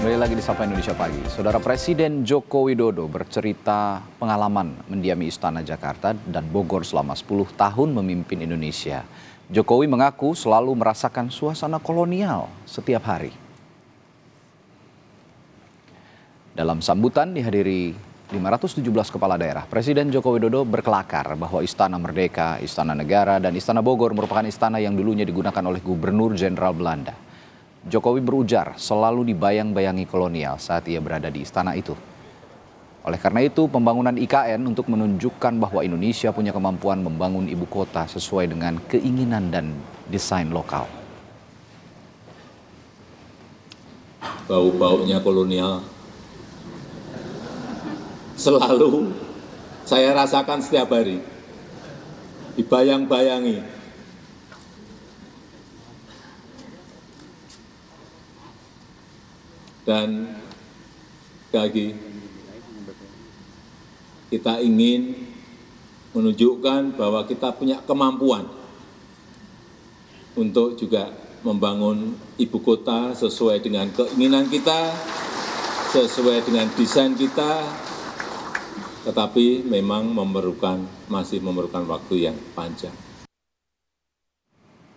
Kembali lagi di Sapa Indonesia Pagi. Saudara Presiden Joko Widodo bercerita pengalaman mendiami Istana Jakarta dan Bogor selama 10 tahun memimpin Indonesia. Jokowi mengaku selalu merasakan suasana kolonial setiap hari. Dalam sambutan dihadiri 517 kepala daerah, Presiden Joko Widodo berkelakar bahwa Istana Merdeka, Istana Negara, dan Istana Bogor merupakan istana yang dulunya digunakan oleh Gubernur Jenderal Belanda. Jokowi berujar selalu dibayang-bayangi kolonial saat ia berada di istana itu. Oleh karena itu, pembangunan IKN untuk menunjukkan bahwa Indonesia punya kemampuan membangun ibu kota sesuai dengan keinginan dan desain lokal. Bau-baunya kolonial selalu saya rasakan setiap hari. Dibayang-bayangi dan lagi kita ingin menunjukkan bahwa kita punya kemampuan untuk juga membangun ibu kota sesuai dengan keinginan kita, sesuai dengan desain kita, tetapi memang memerlukan masih memerlukan waktu yang panjang.